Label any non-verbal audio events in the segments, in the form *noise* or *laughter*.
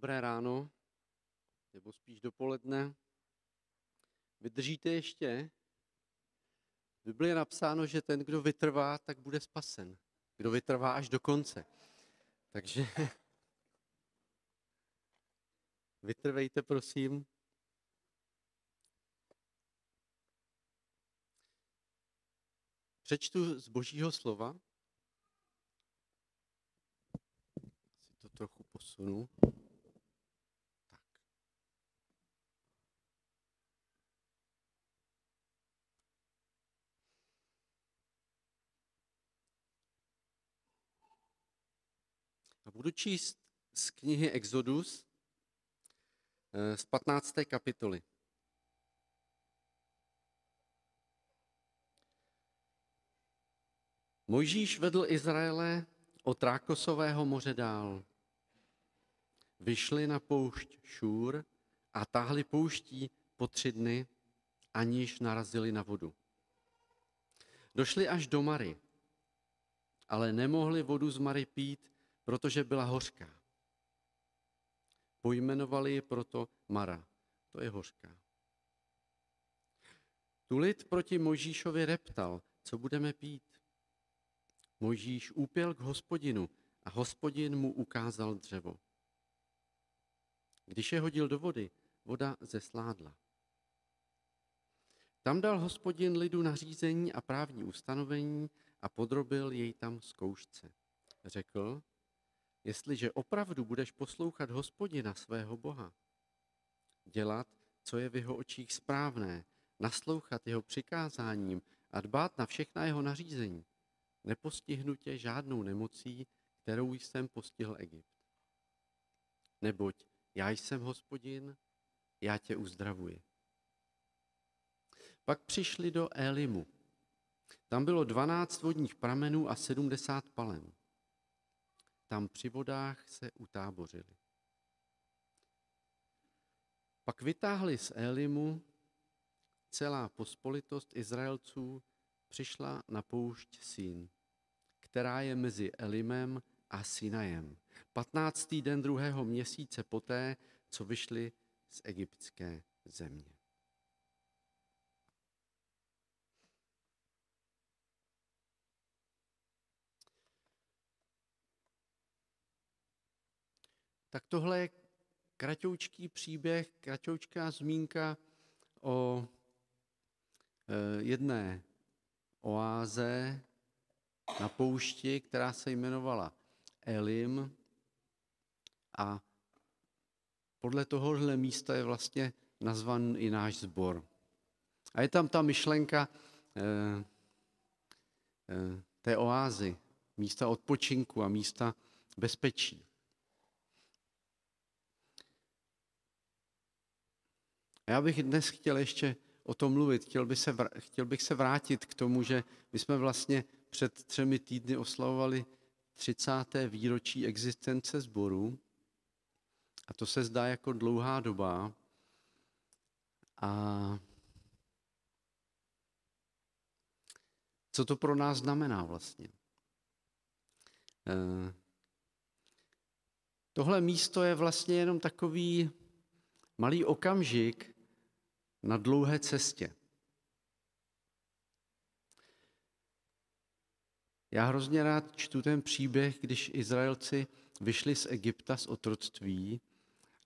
Dobré ráno, nebo spíš dopoledne. Vydržíte ještě? V Bibli je napsáno, že ten, kdo vytrvá, tak bude spasen. Kdo vytrvá až do konce. Takže *laughs* vytrvejte, prosím. Přečtu z božího slova. Si to trochu posunu. Budu číst z knihy Exodus eh, z 15. kapitoly. Mojžíš vedl Izraele od Rákosového moře dál. Vyšli na poušť Šůr a táhli pouští po tři dny, aniž narazili na vodu. Došli až do Mary, ale nemohli vodu z Mary pít, protože byla hořká. Pojmenovali ji proto Mara, to je hořká. Tu lid proti Mojžíšovi reptal, co budeme pít. Mojžíš úpěl k hospodinu a hospodin mu ukázal dřevo. Když je hodil do vody, voda zesládla. Tam dal hospodin lidu nařízení a právní ustanovení a podrobil jej tam zkoušce. Řekl, jestliže opravdu budeš poslouchat hospodina svého Boha, dělat, co je v jeho očích správné, naslouchat jeho přikázáním a dbát na všechna jeho nařízení, nepostihnu tě žádnou nemocí, kterou jsem postihl Egypt. Neboť já jsem hospodin, já tě uzdravuji. Pak přišli do Elimu. Tam bylo dvanáct vodních pramenů a sedmdesát palem. Tam při vodách se utábořili. Pak vytáhli z Elimu celá pospolitost Izraelců přišla na poušť Sín, která je mezi Elimem a Sinajem. 15. den druhého měsíce poté, co vyšli z egyptské země. Tak tohle je kratoučký příběh, kratoučká zmínka o eh, jedné oáze na poušti, která se jmenovala Elim a podle tohohle místa je vlastně nazvan i náš sbor. A je tam ta myšlenka eh, eh, té oázy, místa odpočinku a místa bezpečí. A já bych dnes chtěl ještě o tom mluvit. Chtěl bych, se, chtěl bych se vrátit k tomu, že my jsme vlastně před třemi týdny oslavovali 30. výročí existence sboru. A to se zdá jako dlouhá doba. A co to pro nás znamená vlastně? Eh, tohle místo je vlastně jenom takový malý okamžik na dlouhé cestě. Já hrozně rád čtu ten příběh, když Izraelci vyšli z Egypta z otroctví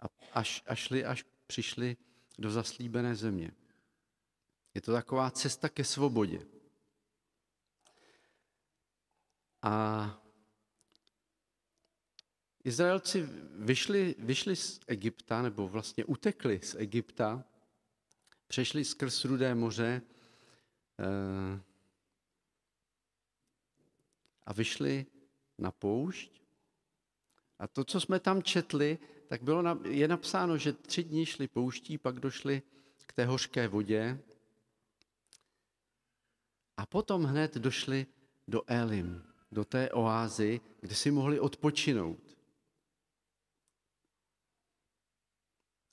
a až, až, šli, až přišli do zaslíbené země. Je to taková cesta ke svobodě. A Izraelci vyšli, vyšli z Egypta, nebo vlastně utekli z Egypta přešli skrz Rudé moře eh, a vyšli na poušť. A to, co jsme tam četli, tak bylo, je napsáno, že tři dny šli pouští, pak došli k té hořké vodě a potom hned došli do Elim, do té oázy, kde si mohli odpočinout.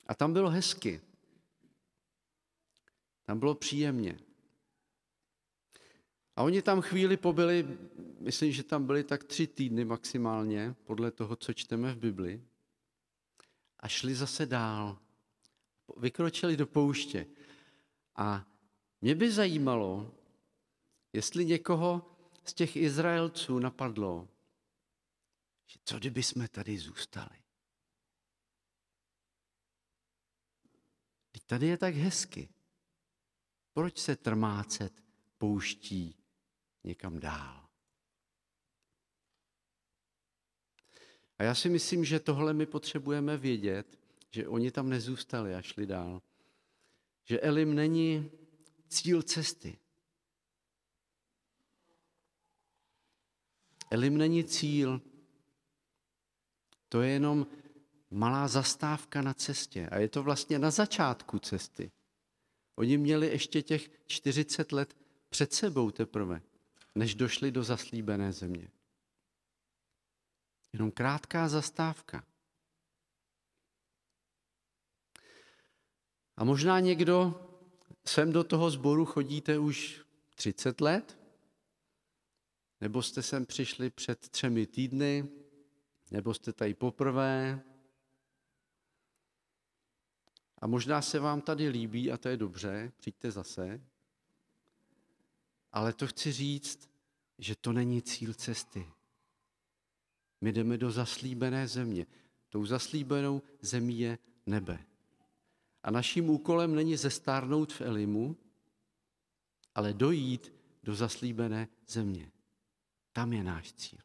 A tam bylo hezky. Tam bylo příjemně. A oni tam chvíli pobyli, myslím, že tam byli tak tři týdny maximálně, podle toho, co čteme v Bibli. a šli zase dál. Vykročili do pouště. A mě by zajímalo, jestli někoho z těch Izraelců napadlo, že co kdyby jsme tady zůstali. Teď tady je tak hezky. Proč se trmácet pouští někam dál? A já si myslím, že tohle my potřebujeme vědět, že oni tam nezůstali a šli dál. Že Elim není cíl cesty. Elim není cíl, to je jenom malá zastávka na cestě. A je to vlastně na začátku cesty. Oni měli ještě těch 40 let před sebou teprve, než došli do zaslíbené země. Jenom krátká zastávka. A možná někdo sem do toho sboru chodíte už 30 let, nebo jste sem přišli před třemi týdny, nebo jste tady poprvé. A možná se vám tady líbí a to je dobře, přijďte zase. Ale to chci říct, že to není cíl cesty. My jdeme do zaslíbené země. Tou zaslíbenou zemí je nebe. A naším úkolem není zestárnout v Elimu, ale dojít do zaslíbené země. Tam je náš cíl.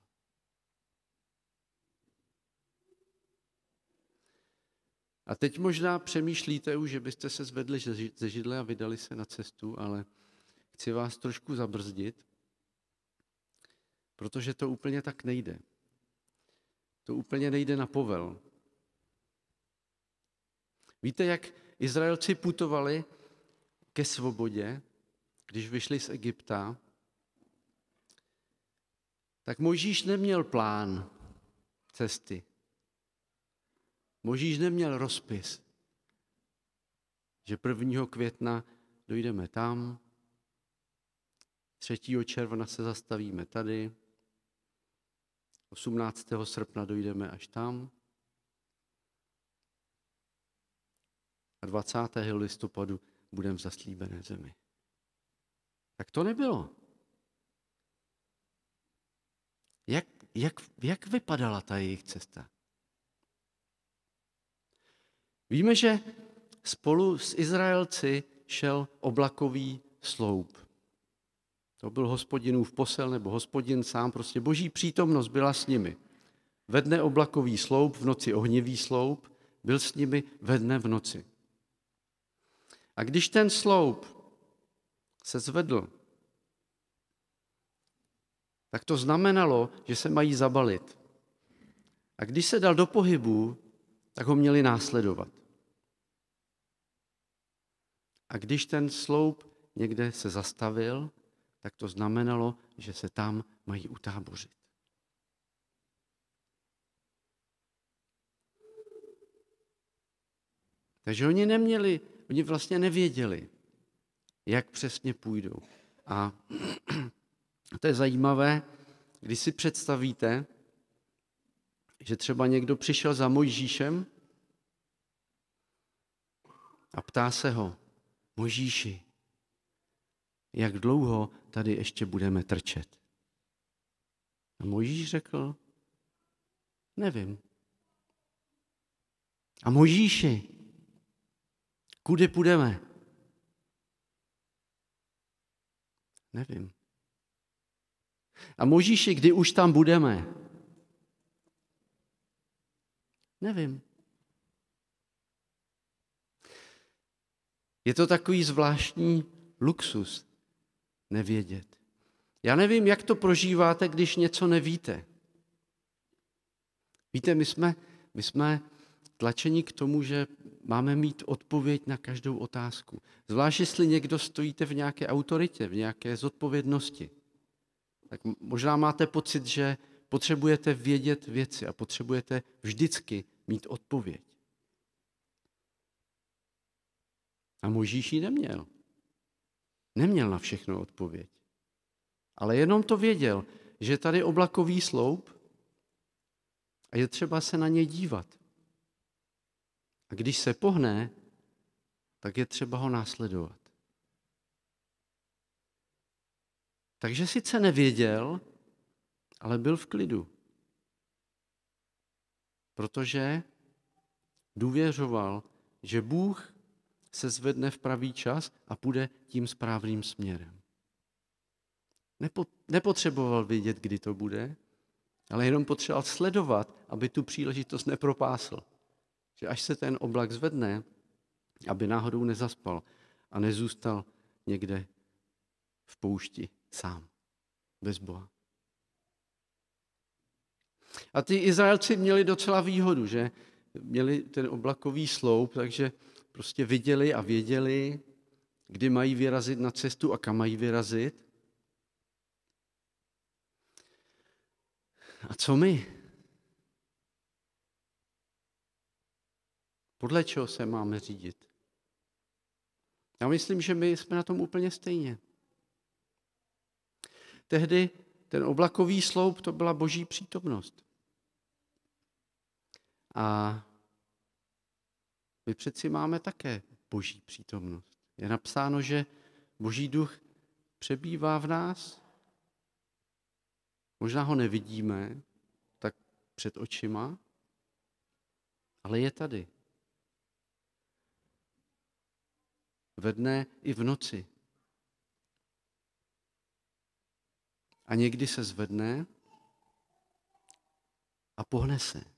A teď možná přemýšlíte už, že byste se zvedli ze židle a vydali se na cestu, ale chci vás trošku zabrzdit, protože to úplně tak nejde. To úplně nejde na povel. Víte, jak Izraelci putovali ke svobodě, když vyšli z Egypta, tak Možíš neměl plán cesty. Možíš neměl rozpis, že 1. května dojdeme tam, 3. června se zastavíme tady, 18. srpna dojdeme až tam a 20. listopadu budeme v zaslíbené zemi. Tak to nebylo. Jak, jak, jak vypadala ta jejich cesta? Víme, že spolu s Izraelci šel oblakový sloup. To byl hospodinův posel nebo hospodin sám, prostě boží přítomnost byla s nimi. Ve dne oblakový sloup, v noci ohnivý sloup, byl s nimi ve dne v noci. A když ten sloup se zvedl, tak to znamenalo, že se mají zabalit. A když se dal do pohybu, tak ho měli následovat. A když ten sloup někde se zastavil, tak to znamenalo, že se tam mají utábořit. Takže oni neměli, oni vlastně nevěděli, jak přesně půjdou. A *clears throat* to je zajímavé, když si představíte, že třeba někdo přišel za Mojžíšem a ptá se ho, Mojžíši, jak dlouho tady ještě budeme trčet? A Mojžíš řekl, nevím. A Mojžíši, kudy půjdeme? Nevím. A Mojžíši, kdy už tam budeme? Nevím. Je to takový zvláštní luxus nevědět. Já nevím, jak to prožíváte, když něco nevíte. Víte, my jsme, my jsme tlačeni k tomu, že máme mít odpověď na každou otázku. Zvlášť, jestli někdo stojíte v nějaké autoritě, v nějaké zodpovědnosti. Tak možná máte pocit, že potřebujete vědět věci a potřebujete vždycky mít odpověď. A Možíš ji neměl. Neměl na všechno odpověď. Ale jenom to věděl, že tady oblakový sloup a je třeba se na něj dívat. A když se pohne, tak je třeba ho následovat. Takže sice nevěděl, ale byl v klidu. Protože důvěřoval, že Bůh se zvedne v pravý čas a půjde tím správným směrem. nepotřeboval vědět, kdy to bude, ale jenom potřeboval sledovat, aby tu příležitost nepropásl. Že až se ten oblak zvedne, aby náhodou nezaspal a nezůstal někde v poušti sám, bez Boha. A ty Izraelci měli docela výhodu, že měli ten oblakový sloup, takže prostě viděli a věděli, kdy mají vyrazit na cestu a kam mají vyrazit. A co my? Podle čeho se máme řídit? Já myslím, že my jsme na tom úplně stejně. Tehdy ten oblakový sloup to byla boží přítomnost. A my přeci máme také boží přítomnost. Je napsáno, že boží duch přebývá v nás. Možná ho nevidíme tak před očima, ale je tady. Ve dne i v noci. A někdy se zvedne a pohne se.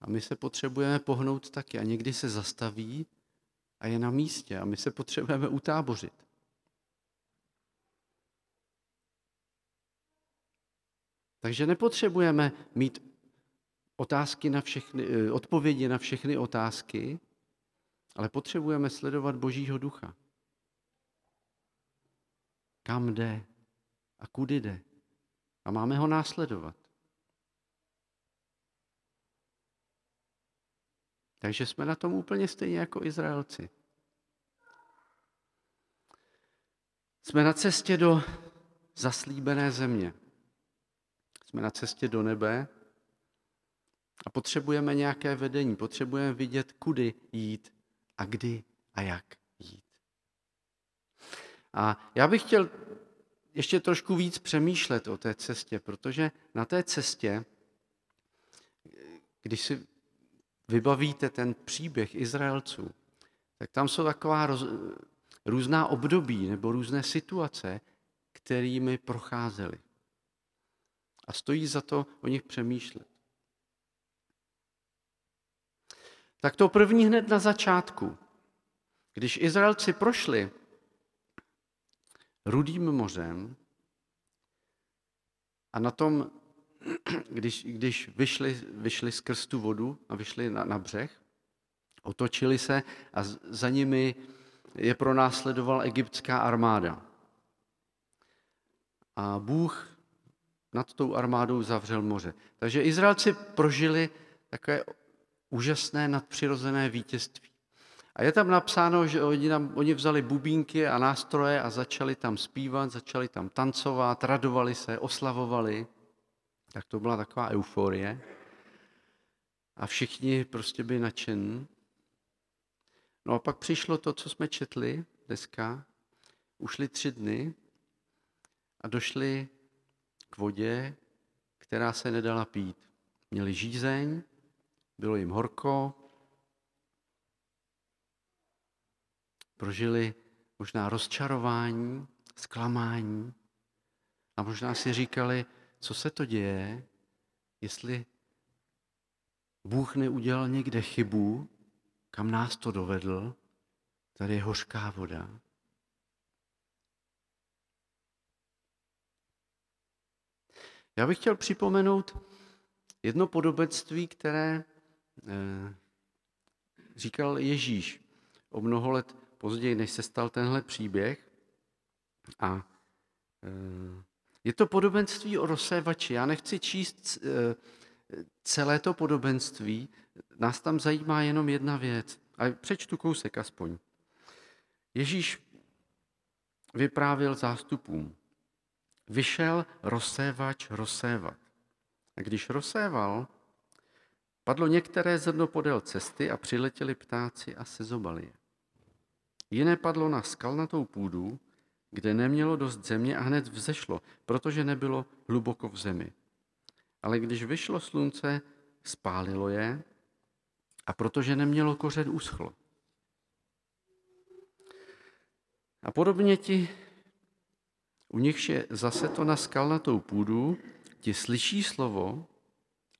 A my se potřebujeme pohnout taky. A někdy se zastaví a je na místě. A my se potřebujeme utábořit. Takže nepotřebujeme mít otázky na všechny, eh, odpovědi na všechny otázky, ale potřebujeme sledovat Božího ducha. Kam jde a kudy jde. A máme ho následovat. Takže jsme na tom úplně stejně jako Izraelci. Jsme na cestě do zaslíbené země. Jsme na cestě do nebe a potřebujeme nějaké vedení. Potřebujeme vidět, kudy jít a kdy a jak jít. A já bych chtěl ještě trošku víc přemýšlet o té cestě, protože na té cestě, když si vybavíte ten příběh Izraelců, tak tam jsou taková roz, různá období nebo různé situace, kterými procházeli. A stojí za to o nich přemýšlet. Tak to první hned na začátku. Když Izraelci prošli Rudým mořem a na tom *clears throat* když, když vyšli, vyšli skrz tu vodu a vyšli na, na břeh, otočili se a za nimi je pronásledoval egyptská armáda. A Bůh nad tou armádou zavřel moře. Takže Izraelci prožili takové úžasné nadpřirozené vítězství. A je tam napsáno, že oni, tam, oni vzali bubínky a nástroje a začali tam zpívat, začali tam tancovat, radovali se, oslavovali tak to byla taková euforie. A všichni prostě byli nadšení. No a pak přišlo to, co jsme četli dneska. Ušli tři dny a došli k vodě, která se nedala pít. Měli žízeň, bylo jim horko, prožili možná rozčarování, zklamání a možná si říkali, co se to děje, jestli Bůh neudělal někde chybu, kam nás to dovedl, tady je hořká voda. Já bych chtěl připomenout jedno podobenství, které eh, říkal Ježíš o mnoho let později, než se stal tenhle příběh. A eh, je to podobenství o rozsévači. Já nechci číst eh, celé to podobenství, nás tam zajímá jenom jedna věc. A přečtu kousek aspoň. Ježíš vyprávěl zástupům. Vyšel rozsévač rozsévat. A když rozséval, Padlo některé zrno podél cesty a přiletěli ptáci a sezobali je. Jiné padlo na skalnatou půdu, kde nemělo dost země a hned vzešlo, protože nebylo hluboko v zemi. Ale když vyšlo slunce, spálilo je a protože nemělo kořen, uschlo. A podobně ti, u nichž je zase to na skalnatou půdu, ti slyší slovo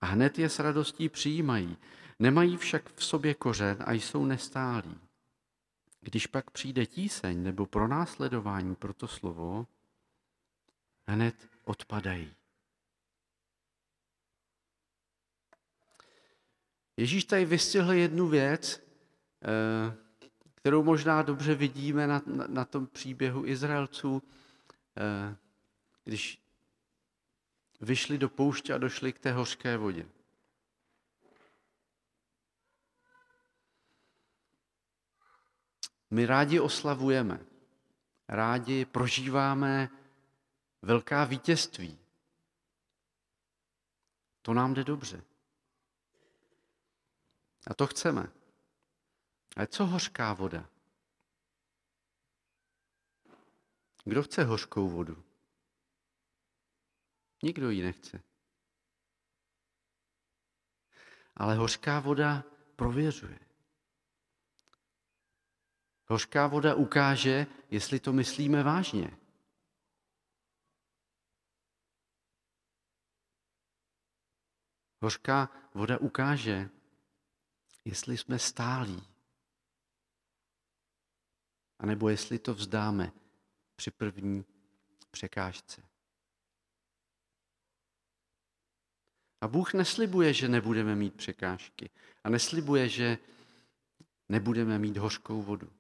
a hned je s radostí přijímají. Nemají však v sobě kořen a jsou nestálí. Když pak přijde tíseň nebo pronásledování pro to slovo, hned odpadají. Ježíš tady vystihl jednu věc, eh, kterou možná dobře vidíme na, na, na tom příběhu Izraelců, eh, když vyšli do pouště a došli k té hořké vodě. My rádi oslavujeme, rádi prožíváme velká vítězství. To nám jde dobře. A to chceme. Ale co hořká voda? Kdo chce hořkou vodu? Nikdo ji nechce. Ale hořká voda prověřuje. Hořká voda ukáže, jestli to myslíme vážně. Hořká voda ukáže, jestli jsme stálí, anebo jestli to vzdáme při první překážce. A Bůh neslibuje, že nebudeme mít překážky. A neslibuje, že nebudeme mít hořkou vodu.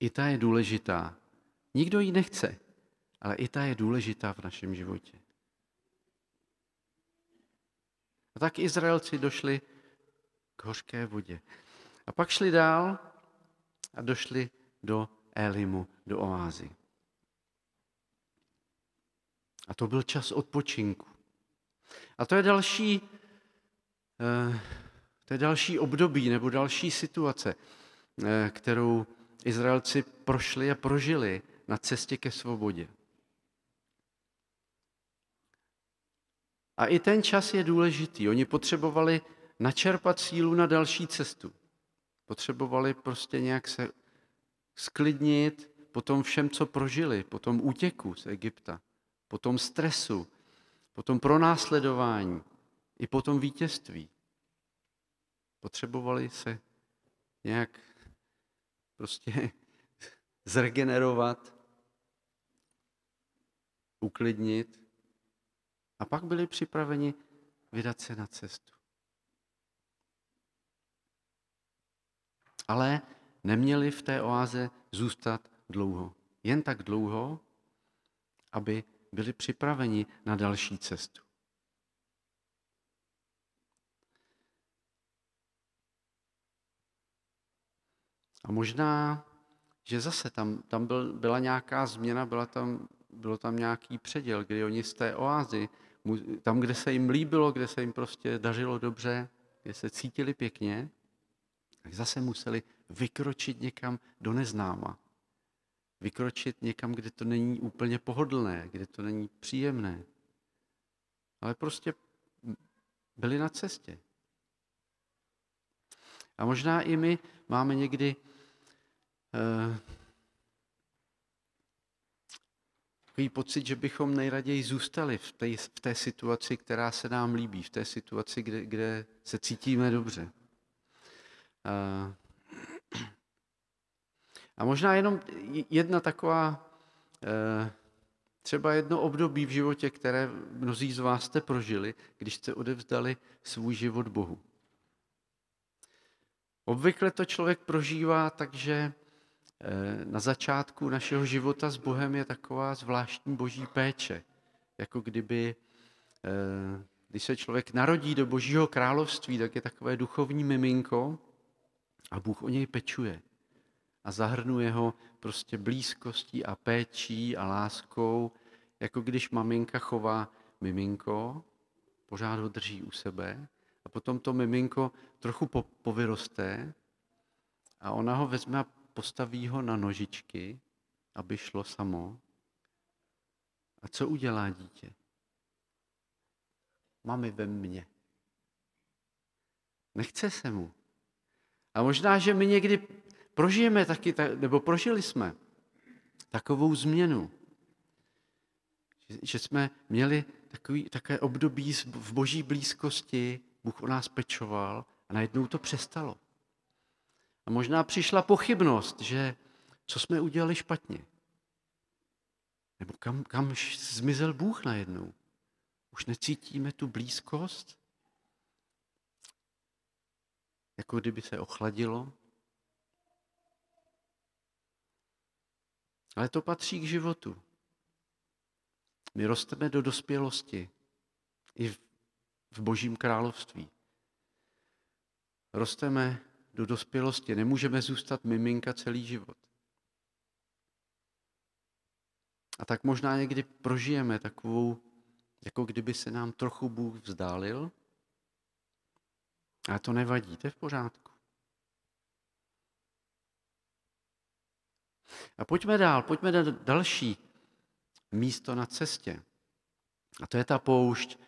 I ta je důležitá. Nikdo ji nechce, ale i ta je důležitá v našem životě. A tak Izraelci došli k hořké vodě. A pak šli dál a došli do Elimu, do oázy. A to byl čas odpočinku. A to je další, eh, to je další období nebo další situace, eh, kterou Izraelci prošli a prožili na cestě ke svobodě. A i ten čas je důležitý. Oni potřebovali načerpat sílu na další cestu. Potřebovali prostě nějak se sklidnit po tom všem, co prožili, po tom útěku z Egypta, po tom stresu, po tom pronásledování i po tom vítězství. Potřebovali se nějak prostě *laughs* zregenerovat, uklidnit a pak byli připraveni vydat se na cestu. Ale neměli v té oáze zůstat dlouho. Jen tak dlouho, aby byli připraveni na další cestu. A možná, že zase tam, tam byl, byla nějaká změna, byla tam, bylo tam nějaký předěl, kdy oni z té oázy, tam, kde se jim líbilo, kde se jim prostě dařilo dobře, kde se cítili pěkně, tak zase museli vykročit někam do neznáma. Vykročit někam, kde to není úplně pohodlné, kde to není příjemné. Ale prostě byli na cestě. A možná i my máme někdy takový pocit, že bychom nejraději zůstali v té, v té situaci, která se nám líbí, v té situaci, kde, kde se cítíme dobře. Uh, a možná jenom jedna taková, uh, třeba jedno období v životě, které mnozí z vás jste prožili, když jste odevzdali svůj život Bohu. Obvykle to člověk prožívá takže eh, na začátku našeho života s Bohem je taková zvláštní boží péče. Jako kdyby, eh, když se člověk narodí do božího království, tak je takové duchovní miminko a Bůh o něj pečuje. A zahrnuje ho prostě blízkostí a péčí a láskou, jako když maminka chová miminko pořád ho drží u sebe a potom to miminko trochu po, povyroste a ona ho vezme a postaví ho na nožičky, aby šlo samo. A co udělá dítě? Mami ve mně. Nechce se mu. A možná, že my někdy prožijeme taky, nebo prožili jsme takovou změnu. Že jsme měli takový, také období v boží blízkosti, Bůh o nás pečoval a najednou to přestalo. A možná přišla pochybnost, že co jsme udělali špatně. Nebo kam, kam zmizel Bůh najednou? Už necítíme tu blízkost? Jako kdyby se ochladilo? Ale to patří k životu. My rosteme do dospělosti i v Božím království. Rosteme do dospělosti, nemůžeme zůstat miminka celý život. A tak možná někdy prožijeme takovou, jako kdyby se nám trochu Bůh vzdálil, ale to nevadí, to je v pořádku. A pojďme dál, pojďme na další místo na cestě. A to je ta poušť.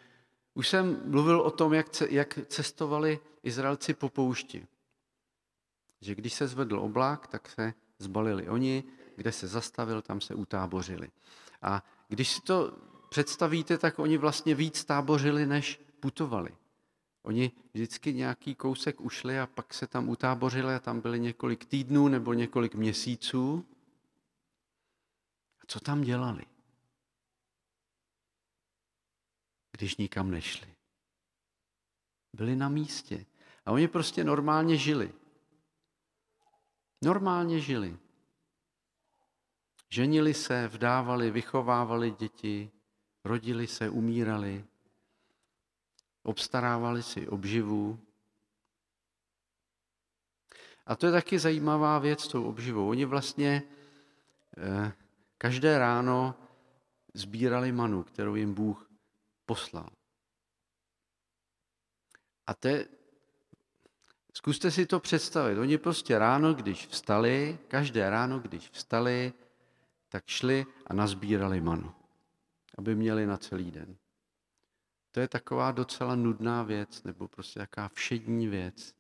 Už jsem mluvil o tom, jak, jak cestovali Izraelci po poušti. Že když se zvedl oblák, tak se zbalili oni, kde se zastavil, tam se utábořili. A když si to představíte, tak oni vlastně víc tábořili, než putovali. Oni vždycky nějaký kousek ušli a pak se tam utábořili a tam byli několik týdnů nebo několik měsíců. A co tam dělali? Když nikam nešli. Byli na místě. A oni prostě normálně žili. Normálně žili. Ženili se, vdávali, vychovávali děti, rodili se, umírali, obstarávali si obživu. A to je taky zajímavá věc tou obživou. Oni vlastně eh, každé ráno sbírali manu, kterou jim Bůh poslal. A te, zkuste si to představit. Oni prostě ráno, když vstali, každé ráno, když vstali, tak šli a nazbírali manu, aby měli na celý den. To je taková docela nudná věc, nebo prostě taková všední věc.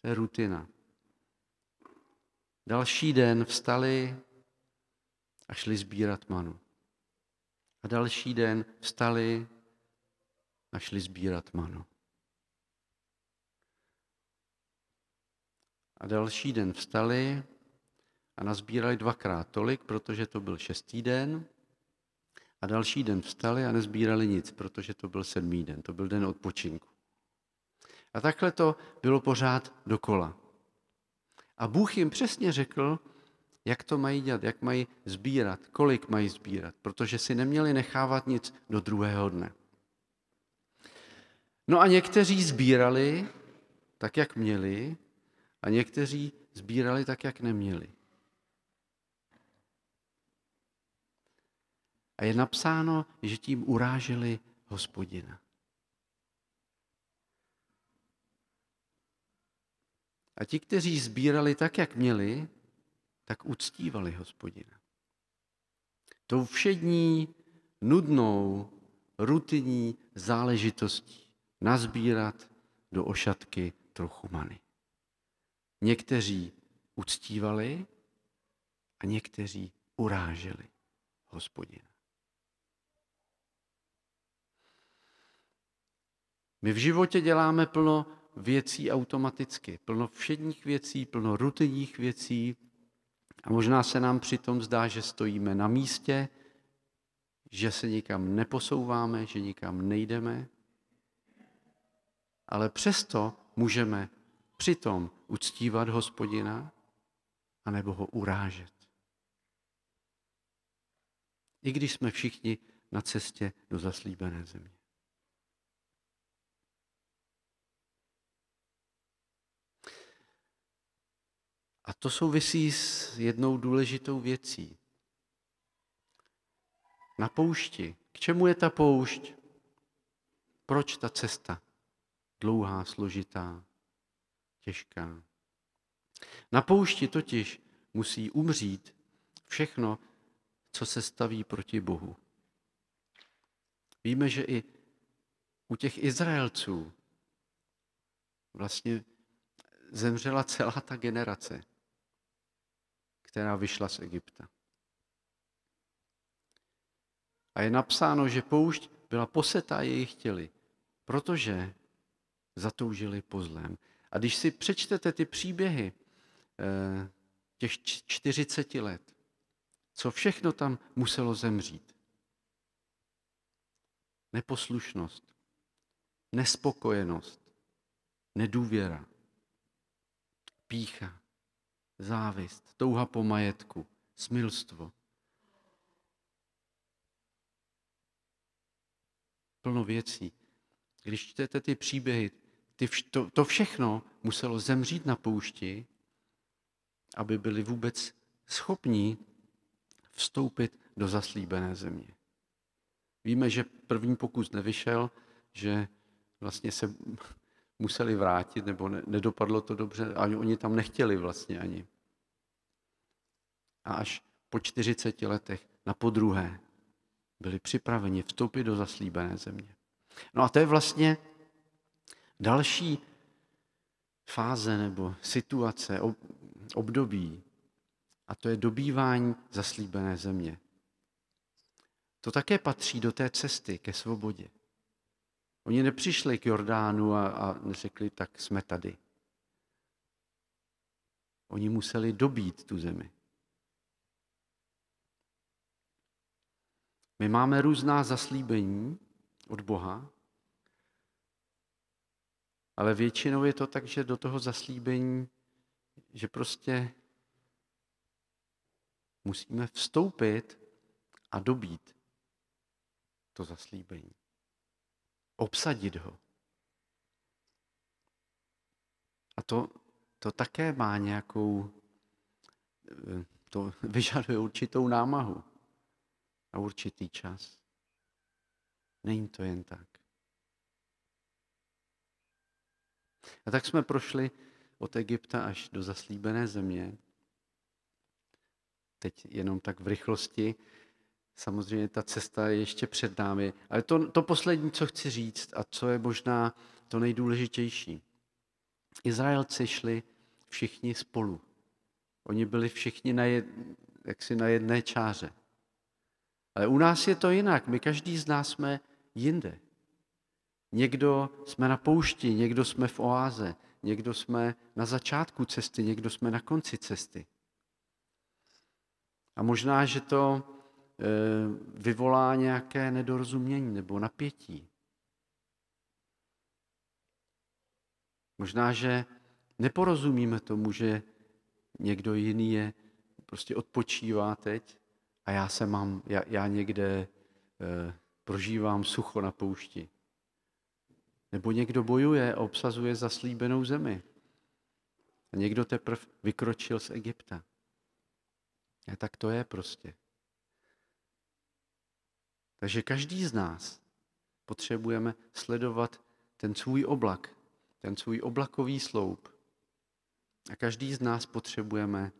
To je rutina. Další den vstali a šli sbírat manu. A další den vstali a šli sbírat manu. A další den vstali a nazbírali dvakrát tolik, protože to byl šestý den. A další den vstali a nezbírali nic, protože to byl sedmý den, to byl den odpočinku. A takhle to bylo pořád dokola. A Bůh jim přesně řekl, jak to mají dělat, jak mají sbírat, kolik mají sbírat, protože si neměli nechávat nic do druhého dne. No a někteří sbírali tak, jak měli, a někteří sbírali tak, jak neměli. A je napsáno, že tím uráželi hospodina. A ti, kteří sbírali tak, jak měli, tak uctívali hospodina. Tou všední, nudnou, rutinní záležitostí nazbírat do ošatky trochu many. Někteří uctívali a někteří uráželi hospodina. My v životě děláme plno věcí automaticky, plno všedních věcí, plno rutinních věcí a možná se nám přitom zdá, že stojíme na místě, že se nikam neposouváme, že nikam nejdeme, ale přesto můžeme přitom uctívat hospodina anebo ho urážet. I když jsme všichni na cestě do zaslíbené země. A to souvisí s jednou důležitou věcí. Na poušti. K čemu je ta poušť? Proč ta cesta? Dlouhá, složitá, těžká. Na poušti totiž musí umřít všechno, co se staví proti Bohu. Víme, že i u těch Izraelců vlastně zemřela celá ta generace, která vyšla z Egypta. A je napsáno, že poušť byla posetá jejich těly, protože zatoužili po zlém. A když si přečtete ty příběhy eh, těch 40 let, co všechno tam muselo zemřít. Neposlušnost, nespokojenost, nedůvěra, pícha, závist, touha po majetku, smilstvo. Plno věcí. Když čtete ty příběhy, ty to, to všechno muselo zemřít na poušti, aby byli vůbec schopní vstoupit do zaslíbené země. Víme, že první pokus nevyšel, že vlastně se *laughs* museli vrátit, nebo nedopadlo to dobře, ani oni tam nechtěli vlastně ani. A až po 40 letech na podruhé byli připraveni vstoupit do zaslíbené země. No a to je vlastně další fáze nebo situace, období, a to je dobývání zaslíbené země. To také patří do té cesty ke svobodě. Oni nepřišli k Jordánu a, a neřekli, tak jsme tady. Oni museli dobít tu zemi. My máme různá zaslíbení od Boha, ale většinou je to tak, že do toho zaslíbení, že prostě musíme vstoupit a dobít to zaslíbení obsadit ho. A to, to také má nějakou, eh, to *laughs* vyžaduje určitou námahu a určitý čas. Není to jen tak. A tak jsme prošli od Egypta až do zaslíbené země. Teď jenom tak v rychlosti. Samozřejmě ta cesta je ještě před námi. Ale to, to poslední, co chci říct a co je možná to nejdůležitější. Izraelci šli všichni spolu. Oni byli všichni na, jed, jaksi na jedné čáře. Ale u nás je to jinak. My každý z nás jsme jinde. Někdo jsme na poušti, někdo jsme v oáze, někdo jsme na začátku cesty, někdo jsme na konci cesty. A možná, že to Eh, vyvolá nějaké nedorozumění nebo napětí. Možná, že neporozumíme tomu, že někdo jiný je, prostě odpočívá teď a já se mám, já, já někde eh, prožívám sucho na poušti. Nebo někdo bojuje a obsazuje zaslíbenou zemi. A někdo teprve vykročil z Egypta. A tak to je prostě. Takže každý z nás potřebujeme sledovat ten svůj oblak, ten svůj oblakový sloup. A každý z nás potřebujeme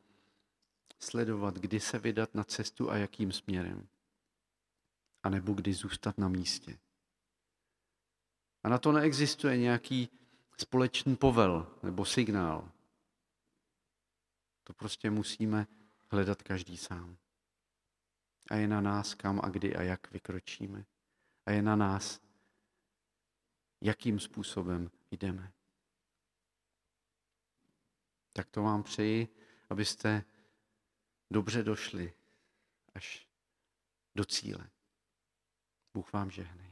sledovat, kdy se vydat na cestu a jakým směrem. A nebo kdy zůstat na místě. A na to neexistuje nějaký společný povel nebo signál. To prostě musíme hledat každý sám. A je na nás, kam a kdy a jak vykročíme. A je na nás, jakým způsobem jdeme. Tak to vám přeji, abyste dobře došli až do cíle. Bůh vám žehnej.